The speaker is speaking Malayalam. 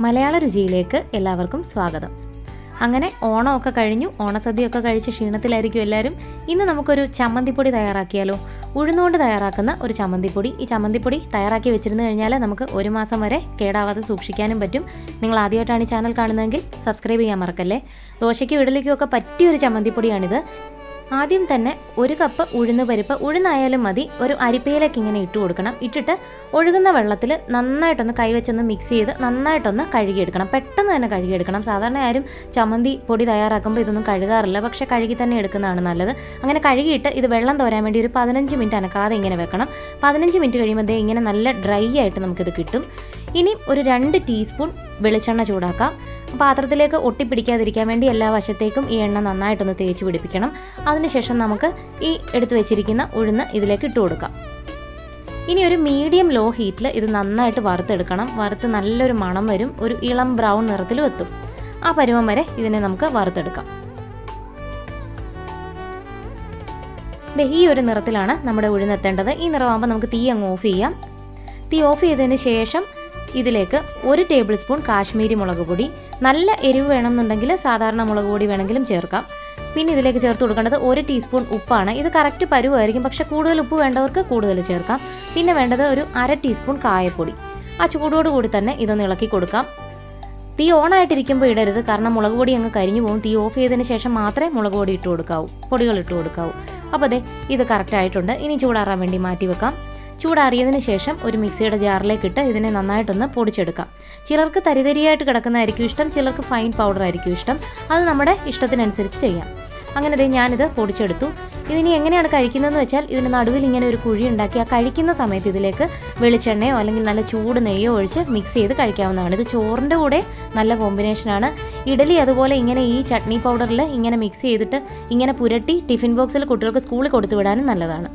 മലയാള രുചിയിലേക്ക് എല്ലാവർക്കും സ്വാഗതം. അങ്ങനെ ഓണമൊക്കെ കഴിഞ്ഞു ഓണസദ്യയൊക്കെ കഴിച്ച് ക്ഷീണത്തിലായിരിക്കും എല്ലാവരും. ഇന്ന് നമുക്കൊരു ചമ്മന്തിപ്പൊടി തയ്യാറാക്കിയാലോ? ഉഴുന്നുകൊണ്ട് തയ്യാറാക്കുന്ന ഒരു ചമ്മന്തിപ്പൊടി. ഈ ചമ്മന്തിപ്പൊടി തയ്യാറാക്കി വെച്ചിരുന്നു കഴിഞ്ഞാൽ നമുക്ക് ഒരു മാസം വരെ കേടാവാതെ സൂക്ഷിക്കാനും പറ്റും. നിങ്ങൾ ആദ്യമായിട്ടാണ് ഈ ചാനൽ കാണുന്നതെങ്കിൽ സബ്സ്ക്രൈബ് ചെയ്യാൻ മറക്കല്ലേ? ദോശയ്ക്കും ഇഡലിക്കും ഒക്കെ പറ്റിയൊരു ചമ്മന്തിപ്പൊടിയാണിത്. ആദ്യം തന്നെ ഒരു കപ്പ് ഉഴുന്ന് പരിപ്പ് ഉഴുന്നായാലും മതി. ഒരു അരിപ്പയിലേക്ക് ഇങ്ങനെ ഇട്ട് കൊടുക്കണം. ഇട്ടിട്ട് ഒഴുകുന്ന വെള്ളത്തിൽ നന്നായിട്ടൊന്ന് കൈവച്ചൊന്ന് മിക്സ് ചെയ്ത് നന്നായിട്ടൊന്ന് കഴുകിയെടുക്കണം. പെട്ടെന്ന് തന്നെ കഴുകിയെടുക്കണം. സാധാരണ ആരും ചമ്മന്തി പൊടി തയ്യാറാക്കുമ്പോൾ ഇതൊന്നും കഴുകാറില്ല. പക്ഷെ കഴുകി തന്നെ എടുക്കുന്നതാണ് നല്ലത്. അങ്ങനെ കഴുകിയിട്ട് ഇത് വെള്ളം തോരാൻ വേണ്ടി ഒരു പതിനഞ്ച് മിനിറ്റ് അനക്കാതെ ഇങ്ങനെ വെക്കണം. പതിനഞ്ച് മിനിറ്റ് കഴിയുമ്പോൾ ഇങ്ങനെ നല്ല ഡ്രൈ ആയിട്ട് നമുക്കിത് കിട്ടും. ഇനി ഒരു രണ്ട് ടീസ്പൂൺ വെളിച്ചെണ്ണ ചൂടാക്കാം. പാത്രത്തിലേക്ക് ഒട്ടിപ്പിടിക്കാതിരിക്കാൻ വേണ്ടി എല്ലാ വശത്തേക്കും ഈ എണ്ണ നന്നായിട്ടൊന്ന് തേച്ച് പിടിപ്പിക്കണം. അതിനുശേഷം നമുക്ക് ഈ എടുത്തു വെച്ചിരിക്കുന്ന ഉഴുന്ന് ഇതിലേക്ക് ഇട്ട് കൊടുക്കാം. ഇനി ഒരു മീഡിയം ലോ ഹീറ്റിൽ ഇത് നന്നായിട്ട് വറുത്തെടുക്കണം. വറുത്ത് നല്ലൊരു മണം വരും. ഒരു ഇളം ബ്രൗൺ നിറത്തിലും എത്തും. ആ പരുവം വരെ ഇതിനെ നമുക്ക് വറുത്തെടുക്കാം. ഈ ഒരു നിറത്തിലാണ് നമ്മുടെ ഉഴുന്നെത്തേണ്ടത് ഈ നിറമാകുമ്പോൾ നമുക്ക് തീ അങ്ങ് ഓഫ് ചെയ്യാം. തീ ഓഫ് ചെയ്തതിന് ശേഷം ഇതിലേക്ക് ഒരു ടേബിൾ സ്പൂൺ കാശ്മീരി മുളക് പൊടി നല്ല എരിവ് വേണമെന്നുണ്ടെങ്കിൽ സാധാരണ മുളക് പൊടി വേണമെങ്കിലും ചേർക്കാം. പിന്നെ ഇതിലേക്ക് ചേർത്ത് കൊടുക്കേണ്ടത് ഒരു ടീസ്പൂൺ ഉപ്പാണ്. ഇത് കറക്റ്റ് പരുവായിരിക്കും പക്ഷെ കൂടുതൽ ഉപ്പ് വേണ്ടവർക്ക് കൂടുതൽ ചേർക്കാം. പിന്നെ വേണ്ടത് ഒരു അര ടീസ്പൂൺ കായപ്പൊടി. ആ ചൂടോട് കൂടി തന്നെ ഇതൊന്ന് ഇളക്കി കൊടുക്കാം. തീ ഓൺ ആയിട്ടിരിക്കുമ്പോൾ ഇടരുത് കാരണം മുളക് പൊടി അങ്ങ് കരിഞ്ഞു പോകും. തീ ഓഫ് ചെയ്തതിന് ശേഷം മാത്രമേ മുളക് പൊടി ഇട്ട് കൊടുക്കാവൂ പൊടികൾ ഇട്ട് കൊടുക്കാവൂ. അപ്പോൾ അതെ ഇത് കറക്റ്റ് ആയിട്ടുണ്ട്. ഇനി ചൂടാറാൻ വേണ്ടി മാറ്റി വെക്കാം. ചൂടാറിയതിന് ശേഷം ഒരു മിക്സിയുടെ ജാറിലേക്ക് ഇട്ട് ഇതിനെ നന്നായിട്ടൊന്ന് പൊടിച്ചെടുക്കാം. ചിലർക്ക് തരിതരിയായിട്ട് കിടക്കുന്നതായിരിക്കും ഇഷ്ടം ചിലർക്ക് ഫൈൻ പൗഡർ ആയിരിക്കും ഇഷ്ടം. അത് നമ്മുടെ ഇഷ്ടത്തിനനുസരിച്ച് ചെയ്യാം. അങ്ങനെ ദേ ഞാനിത് പൊടിച്ചെടുത്തു. ഇതിനി എങ്ങനെയാണ് കഴിക്കുന്നതെന്ന് വെച്ചാൽ ഇതിന് നടുവിൽ ഇങ്ങനെ ഒരു കുഴി ഉണ്ടാക്കി ആ കഴിക്കുന്ന സമയത്ത് ഇതിലേക്ക് വെളിച്ചെണ്ണയോ അല്ലെങ്കിൽ നല്ല ചൂട് നെയ്യോ ഒഴിച്ച് മിക്സ് ചെയ്ത് കഴിക്കാവുന്നതാണ്. ഇത് ചോറിന്റെ കൂടെ നല്ല കോമ്പിനേഷനാണ് ഇഡലി അതുപോലെ ഇങ്ങനെ ഈ ചട്നി പൗഡറിൽ ഇങ്ങനെ മിക്സ് ചെയ്തിട്ട് ഇങ്ങനെ പുരട്ടി ടിഫിൻ ബോക്സിൽ കുട്ടികൾക്ക് സ്കൂളിൽ കൊടുത്തു വിടാനും നല്ലതാണ്.